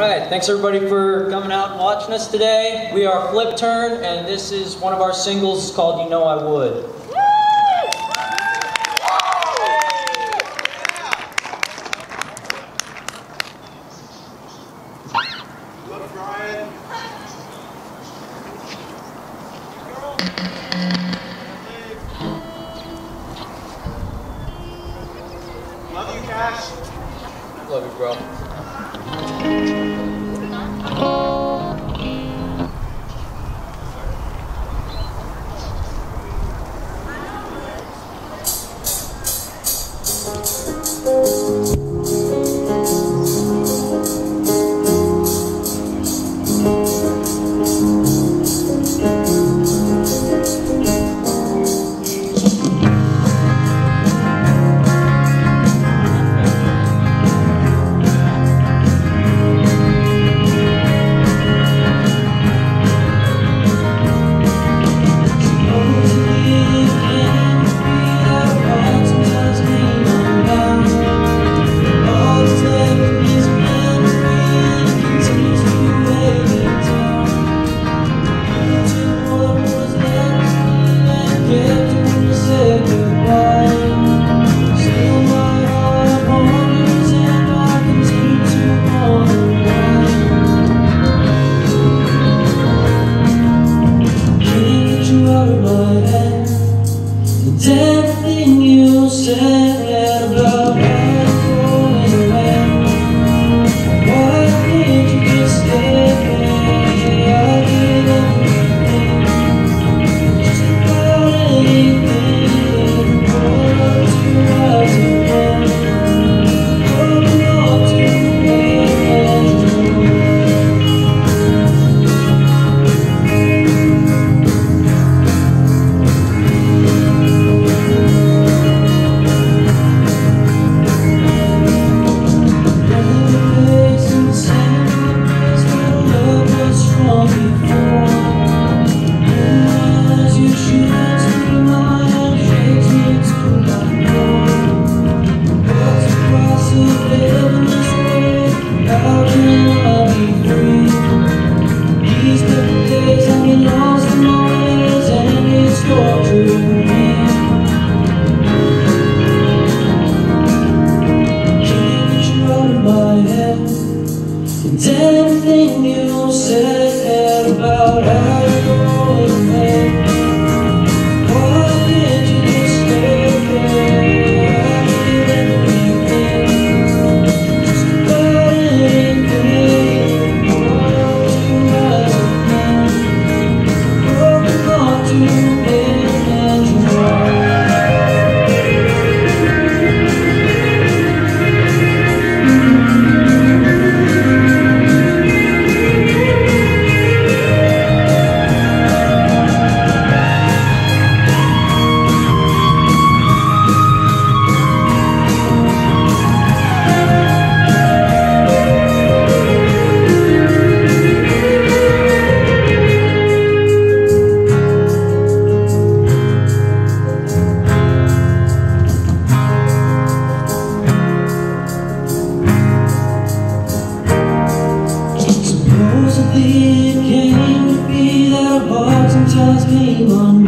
right, thanks everybody for coming out and watching us today. We are Phliptern, and this is one of our singles called You Know I Would. Love you, Cash. Love you, bro. My head. And anything you said about us day one.